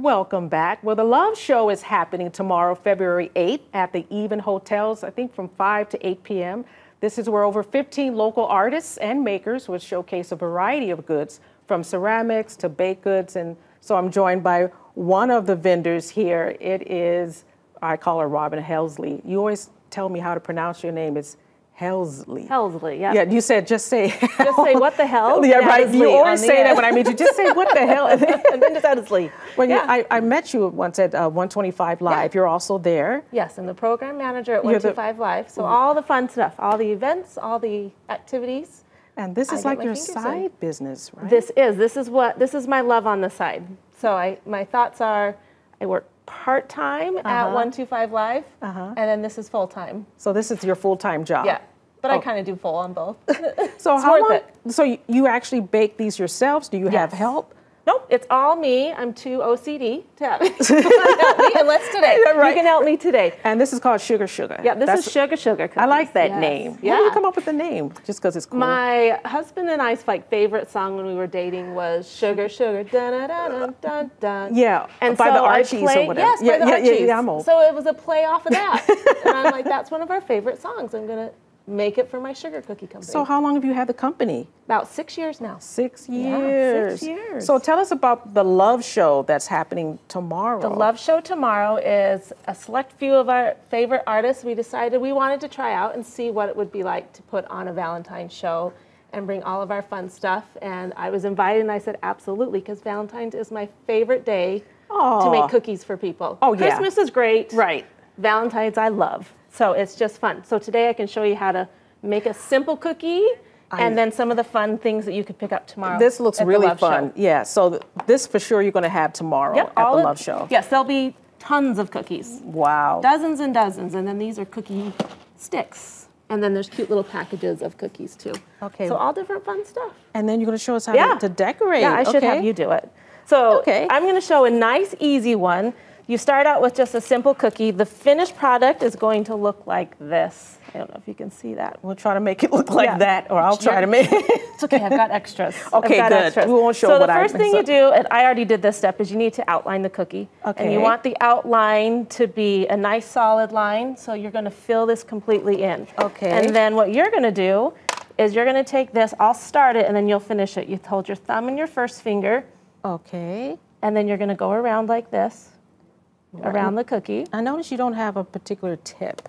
Welcome back. Well, the Love Show is happening tomorrow, February 8th, at the Even Hotels, I think from 5 to 8 p.m. This is where over 15 local artists and makers will showcase a variety of goods from ceramics to baked goods. And so I'm joined by one of the vendors here. It is, I call her Robin Helsley. You always tell me how to pronounce your name. It's Helsley. Helsley, yeah. Yeah, you said just say. Just say what the hell. yeah, right. You always say that when I meet you. Just say what the hell. and then just Helsley. When yeah. you, I, I met you once at uh, 125 Live. Yeah. You're also there. Yes, I'm the program manager at You're the- 125 Live. So all the fun stuff, all the events, all the activities. And this is get like your fingers in. side business, right? This is this is what this is my love on the side. So I my thoughts are I work part time at Uh-huh. 125 Live, Uh-huh. and then this is full time. so this is your full-time job. Yeah, but I Oh. kind of do full on both. So It's how long? it. So you, you actually bake these yourselves? Do you have help? Nope, it's all me. I'm too OCD to have help me unless today. Right. You can help me today. And this is called Sugar Shuga. Yeah, this That's- is Sugar Shuga Cookies. I like that Yes. name. Yeah. How did you come up with the name? Just because it's cool. My husband and I's like favorite song when we were dating was Sugar Sugar dun dun dun dun dun. Yeah, and by so the Archies or whatever. Yes, Yeah, by the yeah, yeah, Archies. yeah, I'm old. So it was a play off of that, and I'm like, that's one of our favorite songs. I'm gonna make it for my sugar cookie company. so how long have you had the company? about six years now. Six Yeah, years. six years. So tell us about the Love Show that's happening tomorrow. The Love Show tomorrow is a select few of our favorite artists. We decided we wanted to try out and see what it would be like to put on a Valentine's show and bring all of our fun stuff. And I was invited and I said, absolutely, because Valentine's is my favorite day to make cookies for people. Oh, yeah. Christmas is great. Right. Valentine's I love. So it's just fun. So today I can show you how to make a simple cookie and then some of the fun things that you could pick up tomorrow. This looks really Love Show. fun. Yeah. So th- this for sure you're going to have tomorrow Yep, at the all of- Love Show. Yes, there'll be tons of cookies. Wow. dozens and dozens, and then these are cookie sticks. And then there's cute little packages of cookies too. Okay. So all different fun stuff. and then you're going to show us how Yeah. to, decorate. Yeah, I should have you do it. So Okay. I'm going to show a nice, easy one. You start out with just a simple cookie. The finished product is going to look like this. I don't know if you can see that. We'll try to make it look like Yeah. that, or I'll try Yeah. to make it. It's okay, I've got extras. Okay, I've got good. Extras. We won't show so what the I first thing mix you do, and I already did this step, is you need to outline the cookie. And you want the outline to be a nice solid line, so you're gonna fill this completely in. Okay. And then what you're gonna do is you're gonna take this, I'll start it, and then you'll finish it. You hold your thumb and your first finger, Okay. and then you're gonna go around like this, around the cookie. I notice you don't have a particular tip.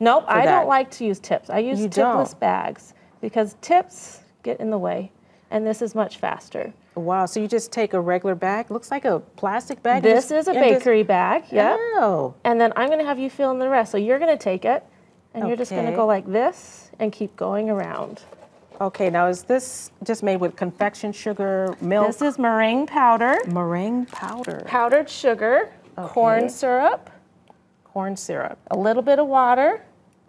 Nope, I that. don't like to use tips. I use You tipless don't? bags because tips get in the way, and this is much faster. Wow. So you just take a regular bag. Looks like a plastic bag. This is a and just- bakery bag, yeah. Oh. And then I'm gonna have you fill in the rest. So you're gonna take it, and you're just gonna go like this and keep going around. Okay. Now is this just made with confection sugar, milk, This is meringue powder, meringue powder, powdered sugar, corn syrup, corn syrup, a little bit of water.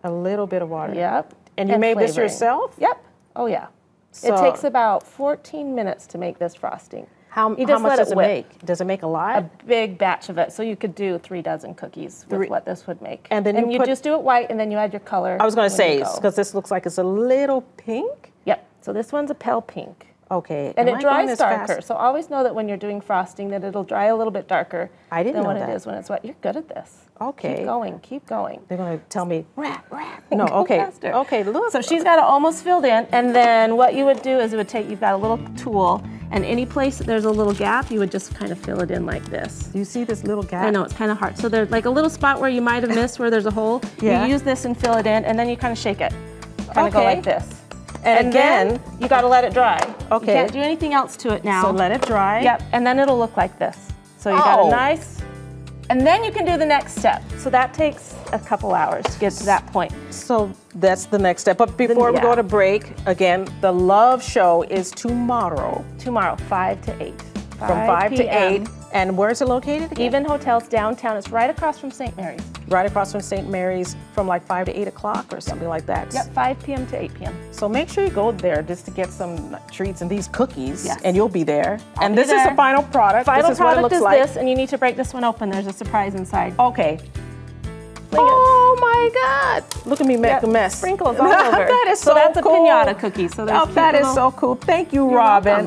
a little bit of water? Yep. And you made this yourself? Yep. Oh yeah. So- it takes about 14 minutes to make this frosting. How, how much does it it make? Does it make a lot? A big batch of it, so you could do three dozen cookies with Three- what this would make. And then you you put- just do it white, and then you add your color. I was going to say because this looks like it's a little pink. Yep. So this one's a pale pink. Okay. And it I dries darker. fast? So always know that when you're doing frosting that it'll dry a little bit darker I didn't than know when that. it is when it's wet. You're good at this. Okay. Keep going, keep going. They're going to tell me. Rap, rap. No, okay. faster. Okay, look. So she's got it almost filled in, and then what you would do is it would take, you've got a little tool, and any place that there's a little gap, you would just kind of fill it in like this. Do you see this little gap? I know, it's kind of hard. So there's like a little spot where you might have missed where there's a hole. Yeah. You use this and fill it in, and then you kind of shake it. Kind of go like this. And, again, then you got to let it dry. Okay. You can't do anything else to it now. so let it dry. Yep, and then it'll look like this. So you got Oh. a nice, and then you can do the next step. So that takes a couple hours to get to that point. So that's the next step. But before we yeah. go to break, again, the Love Show is tomorrow Tomorrow, 5 to 8. From 5 to 8. And where's it located again? Even Hotels downtown. It's right across from St. Mary's. right across from St. Mary's from like 5 to 8 o'clock or something like that. Yep, 5 p.m. to 8 p.m. So make sure you go there just to get some treats and these cookies, Yes. and you'll be there. and be this is the final product. Final this is product looks is like. this, and you need to break this one open. There's a surprise inside. Okay. Oh my God! Look at me make a mess. Sprinkles all over. that is so, so that's cool. a pinata cookie. So Oh, that is little- so cool. Thank you, You're Robin. welcome.